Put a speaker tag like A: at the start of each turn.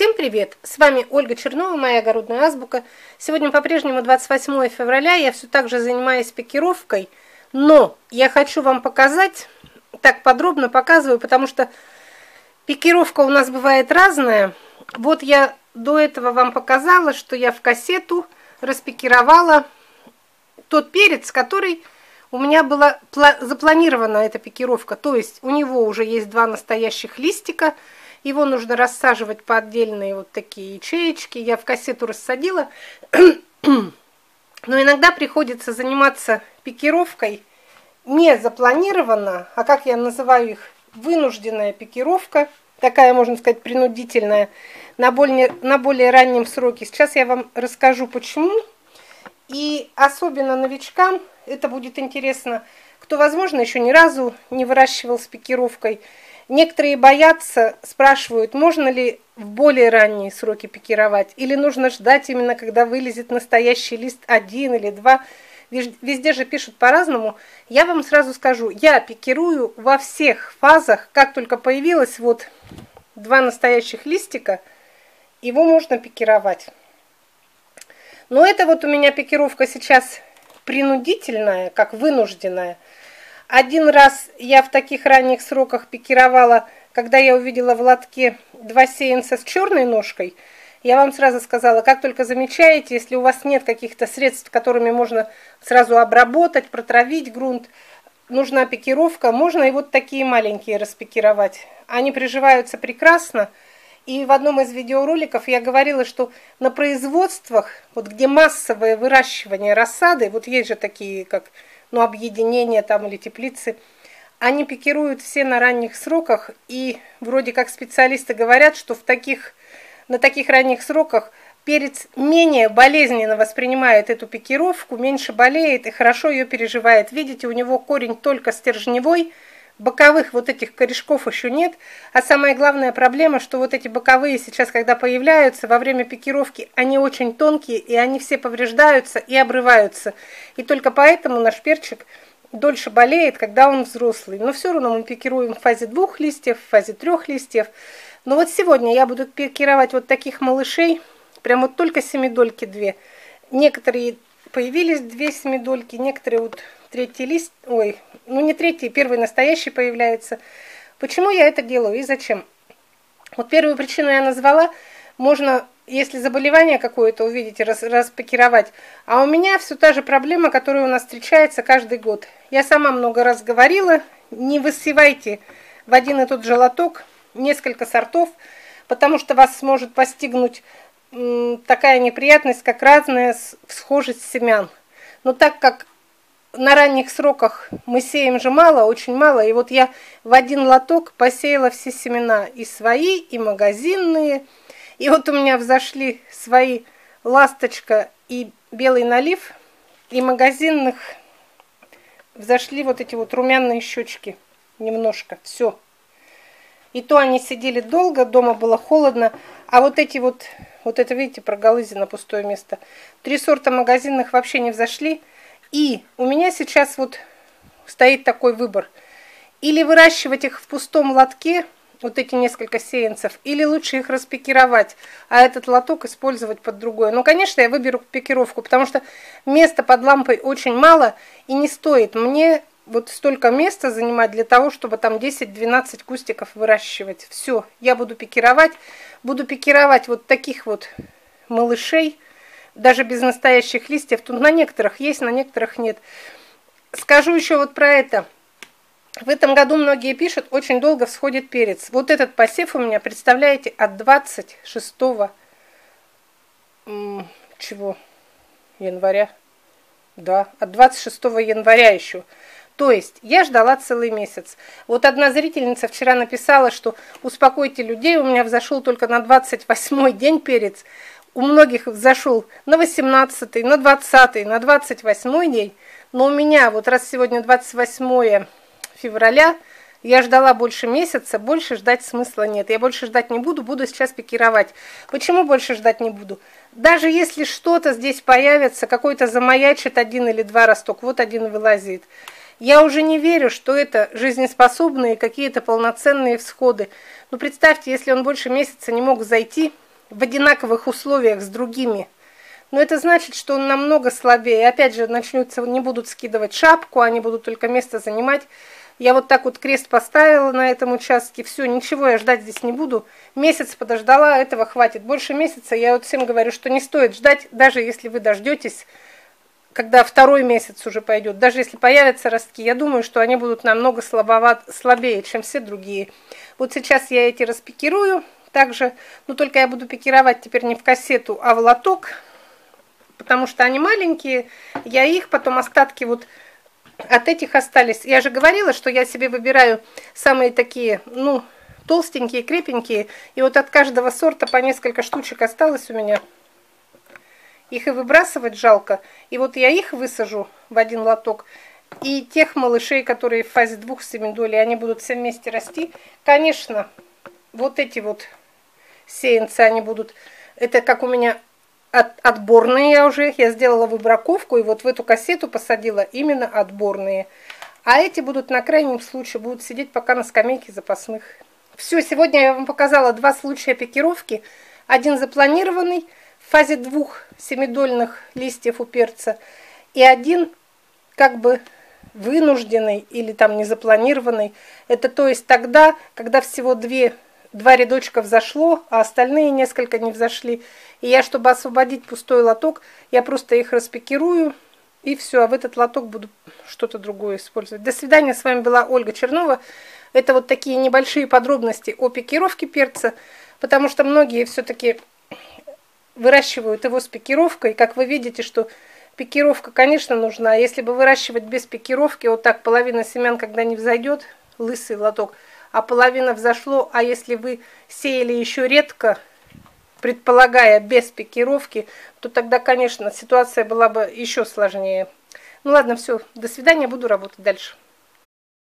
A: Всем привет! С вами Ольга Чернова, моя огородная азбука. Сегодня по-прежнему 28 февраля, я все так же занимаюсь пикировкой, но я хочу вам показать, так подробно показываю, потому что пикировка у нас бывает разная. Вот я до этого вам показала, что я в кассету распикировала тот перец, который у меня была запланирована эта пикировка. То есть у него уже есть два настоящих листика – его нужно рассаживать по отдельные вот такие ячеечки. Я в кассету рассадила. Но иногда приходится заниматься пикировкой не запланированно, а как я называю их, вынужденная пикировка, такая, можно сказать, принудительная, на более, на более раннем сроке. Сейчас я вам расскажу, почему. И особенно новичкам это будет интересно, кто, возможно, еще ни разу не выращивал с пикировкой – Некоторые боятся, спрашивают, можно ли в более ранние сроки пикировать, или нужно ждать именно, когда вылезет настоящий лист один или два. Везде же пишут по-разному. Я вам сразу скажу, я пикирую во всех фазах, как только появилось вот два настоящих листика, его можно пикировать. Но это вот у меня пикировка сейчас принудительная, как вынужденная – один раз я в таких ранних сроках пикировала, когда я увидела в лотке два сеянца с черной ножкой. Я вам сразу сказала, как только замечаете, если у вас нет каких-то средств, которыми можно сразу обработать, протравить грунт, нужна пикировка, можно и вот такие маленькие распикировать. Они приживаются прекрасно. И в одном из видеороликов я говорила, что на производствах, вот где массовое выращивание рассады, вот есть же такие, как ну, объединения там или теплицы, они пикируют все на ранних сроках, и вроде как специалисты говорят, что в таких, на таких ранних сроках перец менее болезненно воспринимает эту пикировку, меньше болеет и хорошо ее переживает. Видите, у него корень только стержневой, боковых вот этих корешков еще нет, а самая главная проблема, что вот эти боковые сейчас, когда появляются во время пикировки, они очень тонкие, и они все повреждаются и обрываются. И только поэтому наш перчик дольше болеет, когда он взрослый. Но все равно мы пикируем в фазе двух листьев, в фазе трех листьев. Но вот сегодня я буду пикировать вот таких малышей, прям вот только семидольки две. Некоторые появились две семидольки, некоторые вот третий лист, ой, ну не третий, первый настоящий появляется. Почему я это делаю и зачем? Вот первую причину я назвала. Можно, если заболевание какое-то увидите, раз, распакировать. А у меня все та же проблема, которая у нас встречается каждый год. Я сама много раз говорила, не высевайте в один и тот же лоток несколько сортов, потому что вас сможет постигнуть такая неприятность, как разная схожесть семян. Но так как на ранних сроках мы сеем же мало, очень мало, и вот я в один лоток посеяла все семена, и свои, и магазинные. И вот у меня взошли свои ласточка и белый налив, и магазинных взошли вот эти вот румяные щечки немножко, все. И то они сидели долго, дома было холодно, а вот эти вот, вот это, видите, проголызина, пустое место. Три сорта магазинных вообще не взошли, и у меня сейчас вот стоит такой выбор. Или выращивать их в пустом лотке, вот эти несколько сеянцев, или лучше их распикировать, а этот лоток использовать под другое. Ну, конечно, я выберу пикировку, потому что места под лампой очень мало и не стоит мне вот столько места занимать для того, чтобы там 10-12 кустиков выращивать. Все, я буду пикировать, буду пикировать вот таких вот малышей, даже без настоящих листьев. Тут на некоторых есть, на некоторых нет. Скажу еще вот про это. В этом году многие пишут, очень долго всходит перец. Вот этот посев у меня, представляете, от 26 чего? Января. Да, от 26 января еще. То есть я ждала целый месяц. Вот одна зрительница вчера написала, что успокойте людей, у меня взошел только на 28 день перец у многих зашел на 18, на 20, на 28 день, но у меня вот раз сегодня 28 февраля, я ждала больше месяца, больше ждать смысла нет. Я больше ждать не буду, буду сейчас пикировать. Почему больше ждать не буду? Даже если что-то здесь появится, какой-то замаячит один или два росток, вот один вылазит. Я уже не верю, что это жизнеспособные какие-то полноценные всходы. Ну представьте, если он больше месяца не мог зайти, в одинаковых условиях с другими. Но это значит, что он намного слабее. Опять же, начнутся, не будут скидывать шапку, они будут только место занимать. Я вот так вот крест поставила на этом участке. Все, ничего я ждать здесь не буду. Месяц подождала, этого хватит. Больше месяца я вот всем говорю, что не стоит ждать, даже если вы дождетесь, когда второй месяц уже пойдет. Даже если появятся ростки, я думаю, что они будут намного слабоват, слабее, чем все другие. Вот сейчас я эти распикирую. Также, но только я буду пикировать теперь не в кассету, а в лоток потому что они маленькие, я их, потом остатки вот от этих остались. Я же говорила, что я себе выбираю самые такие, ну, толстенькие, крепенькие, и вот от каждого сорта по несколько штучек осталось у меня. Их и выбрасывать жалко. И вот я их высажу в один лоток. И тех малышей, которые в фазе двух семидолей, они будут все вместе расти. Конечно, вот эти вот сеянцы, они будут... Это как у меня от, отборные я уже, я сделала выбраковку и вот в эту кассету посадила именно отборные. А эти будут на крайнем случае, будут сидеть пока на скамейке запасных. Все, сегодня я вам показала два случая пикировки. Один запланированный в фазе двух семидольных листьев у перца. И один как бы вынужденный или там незапланированный. Это то есть тогда, когда всего две два рядочка взошло, а остальные несколько не взошли. И я, чтобы освободить пустой лоток, я просто их распекирую, и все, а в этот лоток буду что-то другое использовать. До свидания, с вами была Ольга Чернова. Это вот такие небольшие подробности о пикировке перца, потому что многие все-таки выращивают его с пикировкой. Как вы видите, что пикировка, конечно, нужна. Если бы выращивать без пикировки, вот так половина семян, когда не взойдет, лысый лоток – а половина взошло, а если вы сеяли еще редко, предполагая без пикировки, то тогда, конечно, ситуация была бы еще сложнее. Ну ладно, все, до свидания, буду работать дальше.